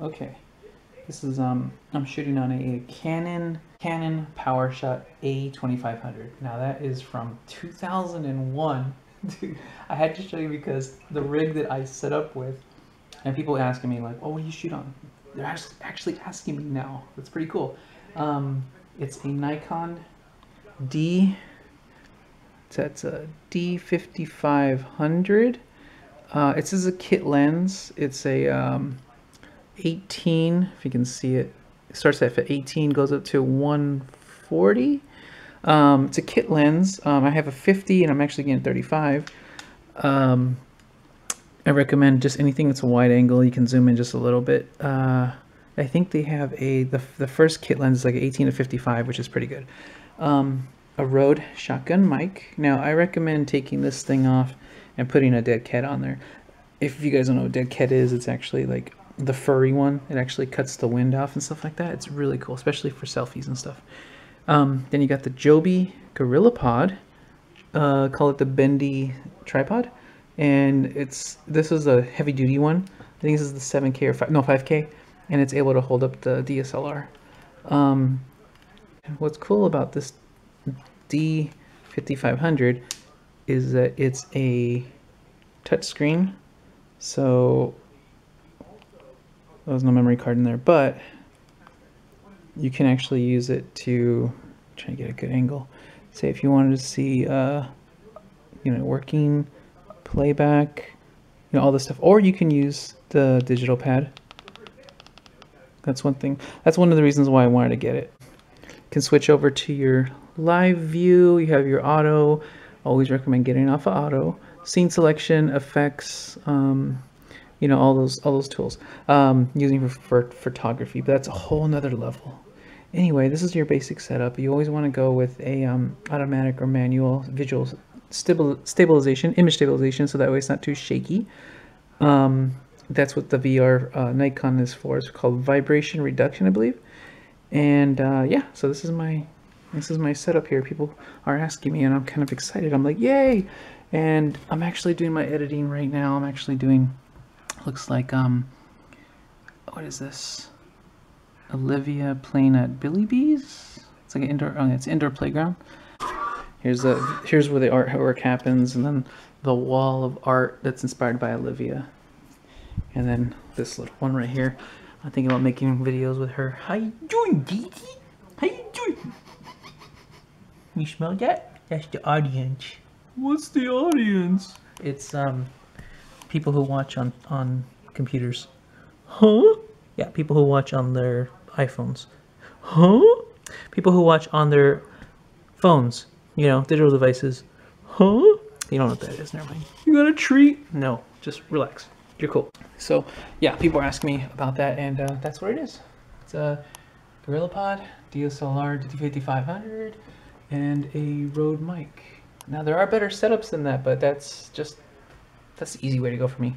Okay. This is, um, I'm shooting on a Canon, Canon PowerShot A2500. Now that is from 2001. Dude, I had to show you because the rig that I set up with, and people asking me like, oh, what do you shoot on? They're actually asking me now. That's pretty cool. Um, it's a Nikon D, that's a D5500. Uh, it's as a kit lens. It's a, um, 18, if you can see it, it starts at 18, goes up to 140. Um, it's a kit lens. Um, I have a 50 and I'm actually getting 35. Um, I recommend just anything that's a wide angle. You can zoom in just a little bit. Uh, I think they have a, the, the first kit lens is like 18 to 55, which is pretty good. Um, a Rode shotgun mic. Now I recommend taking this thing off and putting a dead cat on there. If you guys don't know what dead cat is, it's actually like the furry one. It actually cuts the wind off and stuff like that. It's really cool, especially for selfies and stuff. Um, then you got the Joby Gorilla Pod. Uh, call it the bendy tripod. And it's this is a heavy duty one. I think this is the 7K or 5, no 5K, and it's able to hold up the DSLR. Um, what's cool about this D5500 is that it's a touchscreen. So there's no memory card in there, but you can actually use it to try to get a good angle. Say if you wanted to see, uh, you know, working playback, you know, all this stuff, or you can use the digital pad. That's one thing. That's one of the reasons why I wanted to get it. You can switch over to your live view. You have your auto. Always recommend getting off of auto. Scene selection, effects, um, you know all those all those tools um, using for, for photography but that's a whole nother level. Anyway this is your basic setup. You always want to go with a um, automatic or manual visual stabil stabilization image stabilization so that way it's not too shaky. Um, that's what the VR uh, Nikon is for. It's called vibration reduction I believe. And uh, yeah so this is my this is my setup here. People are asking me and I'm kind of excited. I'm like yay! And I'm actually doing my editing right now. I'm actually doing looks like um what is this? Olivia playing at Billy Beez? It's like an indoor oh, it's indoor playground. Here's the here's where the artwork happens and then the wall of art that's inspired by olivia. And then this little one right here. I'm thinking about making videos with her. How you doing Dee how you doing? You smell that? That's the audience. What's the audience? It's um people who watch on on computers. Huh? Yeah, people who watch on their iPhones. Huh? People who watch on their phones, you know, digital devices. Huh? You don't know what that is, never mind. You got a treat? No, just relax. You're cool. So, yeah, people are asking me about that, and uh, that's what it is. It's a GorillaPod, DSLR D5500, and a Rode mic. Now, there are better setups than that, but that's just that's the easy way to go for me.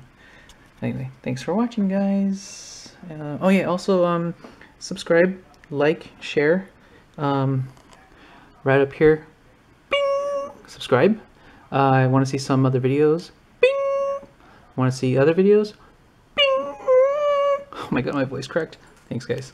Anyway, thanks for watching, guys. Uh, oh yeah, also um, subscribe, like, share. Um, right up here, Bing! subscribe. Uh, I want to see some other videos. Bing! Want to see other videos? Bing! Oh my god, my voice cracked. Thanks, guys.